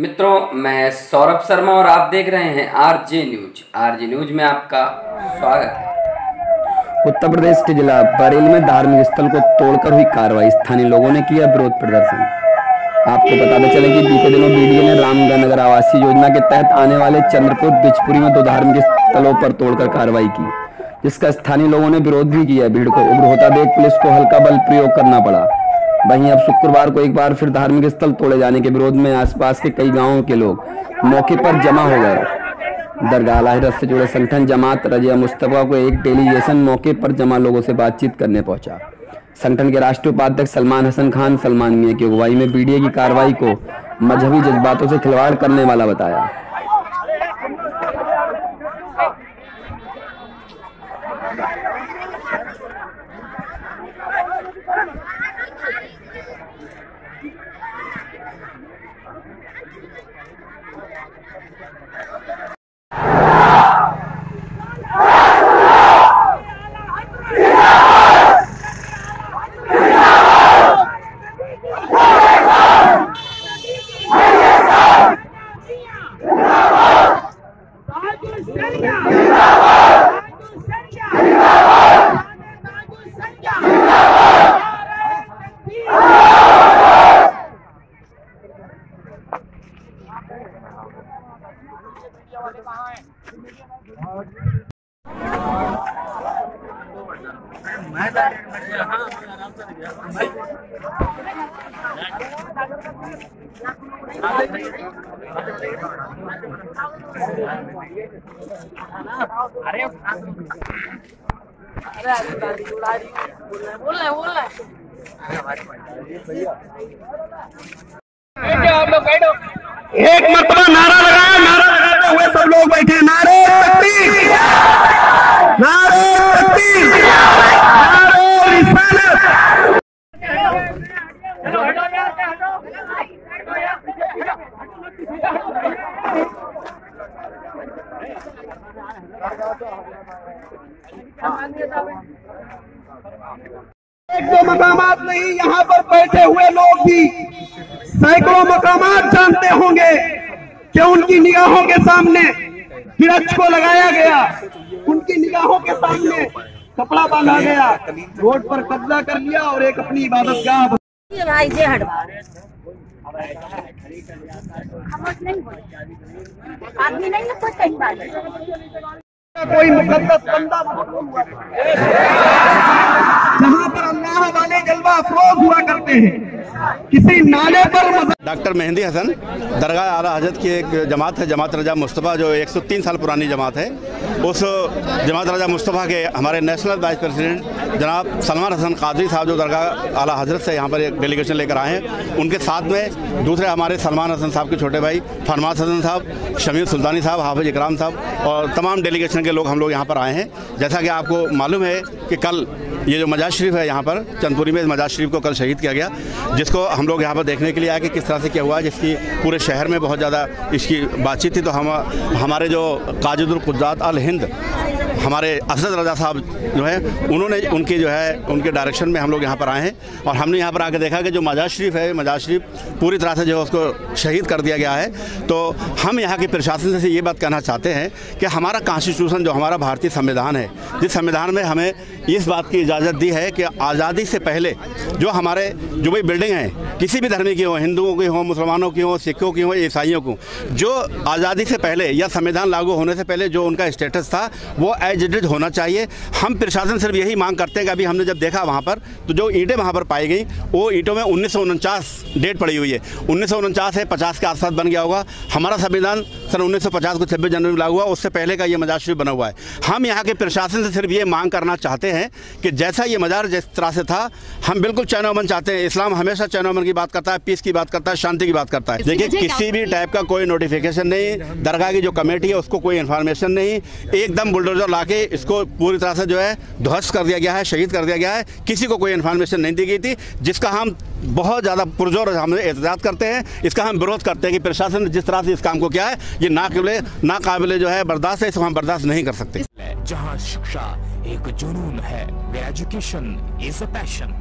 मित्रों, मैं सौरभ शर्मा और आप देख रहे हैं आरजे न्यूज़। आरजे न्यूज़ में आपका स्वागत है। उत्तर प्रदेश के जिला बरेली में धार्मिक स्थल को तोड़कर हुई कार्रवाई। स्थानीय लोगों ने किया विरोध प्रदर्शन। आपको बताते चले कि बीते दिनों बीडीए ने रामगढ़ नगर आवासीय योजना के तहत आने वाले चंद्रपुर, बिजपुरी में दो धार्मिक स्थलों पर तोड़कर कार्रवाई की, जिसका स्थानीय लोगों ने विरोध भी किया। भीड़ को उग्र होता देख पुलिस को हल्का बल प्रयोग करना पड़ा। वहीं अब शुक्रवार को एक बार फिर धार्मिक स्थल तोड़े जाने के विरोध में आसपास के कई गाँवों के लोग मौके पर जमा हो गए। दरगाह लाहिरत से जुड़े संगठन जमात, रजिया, मुस्तफ़ा को एक डेलीगेशन मौके पर जमा लोगों से बातचीत करने पहुँचा। संगठन के राष्ट्रीय उपाध्यक्ष सलमान हसन खान सलमान मिया की अगुवाई में बीडीए की कार्रवाई को मजहबी जज्बातों से खिलवाड़ करने वाला बताया। Yeah. बोल रहे बोल रहे एक मरतबा नारा लगाया, नारा लगाते हुए सब लोग बैठे नारे तकबीर नारे तकबीर नारे रिसालत दो मकामात नहीं, यहाँ पर बैठे हुए लोग भी सैकड़ों मकामात जानते होंगे कि उनकी निगाहों के सामने वृक्ष को लगाया गया। उनकी निगाहों के सामने कपड़ा बांधा गया। रोड पर कब्जा कर लिया और एक अपनी इबादत गाह जे आदमी नहीं है, कोई कहीं बात कोई मुकदस बंदा जहाँ पर अल्लाह वाले जलवा अफरोज हुआ करते हैं, किसी नाले पर डॉक्टर मेहंदी हसन, दरगाह आला हज़रत की एक जमात है, जमात रजा मुस्तफ़ा, जो 103 साल पुरानी जमात है। उस जमात रजा मुस्तफ़ा के हमारे नेशनल वाइस प्रेसिडेंट जनाब सलमान हसन कादरी साहब, जो दरगाह आला हज़रत से यहाँ पर एक डेलीगेशन लेकर आए हैं, उनके साथ में दूसरे हमारे सलमान हसन साहब के छोटे भाई फरमाद हसन साहब, शमीर सुल्तानी साहब, हाफिज इकराम साहब और तमाम डेलीगेशन के लोग हम लोग यहाँ पर आए हैं। जैसा कि आपको मालूम है कि कल ये जो मजाज शरीफ है यहाँ पर, चंदपुरी में मजाज शरीफ को कल शहीद किया गया, जिसको हम लोग यहाँ पर देखने के लिए आए कि किस तरह से क्या हुआ जिसकी पूरे शहर में बहुत ज़्यादा इसकी बातचीत थी। तो हम, हमारे जो काजिदुल कुजात अल हिंद हमारे असद रजा साहब जो है, उन्होंने उनकी जो है, उनके डायरेक्शन में हम लोग यहाँ पर आए हैं और हमने यहाँ पर आके देखा कि जो मजाज शरीफ है, मजाज शरीफ पूरी तरह से जो है उसको शहीद कर दिया गया है। तो हम यहाँ के प्रशासन से ये बात कहना चाहते हैं कि हमारा कॉन्स्टिट्यूशन जो हमारा भारतीय संविधान है, जिस संविधान में हमें इस बात की इजाज़त दी है कि आज़ादी से पहले जो हमारे, जो भी बिल्डिंग हैं, किसी भी धर्म की हो, हिंदुओं की हो, मुसलमानों की हो, सिखों की हो, ईसाइयों को जो आज़ादी से पहले या संविधान लागू होने से पहले जो उनका स्टेटस था, वो एज इज़ होना चाहिए। हम प्रशासन सिर्फ़ यही मांग करते हैं कि अभी हमने जब देखा वहाँ पर तो जो ईंटें वहाँ पर पाई गई, वो ईंटों में उन्नीस सौ उनचास डेट पड़ी हुई है। उन्नीस सौ उनचास है, पचास के आसपास बन गया होगा। हमारा संविधान सन 1950 को छब्बीस जनवरी में लागू हुआ उससे पहले का ये मजार शरीफ बना हुआ है। हम यहाँ के प्रशासन से सिर्फ़ ये मांग करना चाहते हैं कि जैसा ये मजार जिस तरह से था हम बिल्कुल चैन अमन चाहते हैं। इस्लाम हमेशा चैन अमन की बात करता है पीस की बात करता है शांति की बात करता है। देखिए किसी भी टाइप का कोई नोटिफिकेशन नहीं दरगाह की जो कमेटी है उसको कोई इन्फॉर्मेशन नहीं एकदम बुलडोजर ला इसको पूरी तरह से जो है ध्वस्त कर दिया गया है शहीद कर दिया गया है। किसी को कोई इन्फॉर्मेशन नहीं दी गई थी जिसका हम बहुत ज़्यादा पुरजोर हम एहतजाज करते हैं इसका हम विरोध करते हैं कि प्रशासन ने जिस तरह से इस काम को किया है ये नाकबले नाकबले जो है बर्दाश्त है, इसको हम बर्दाश्त नहीं कर सकते। जहाँ शिक्षा एक जुनून है एजुकेशन इज़ अ पैशन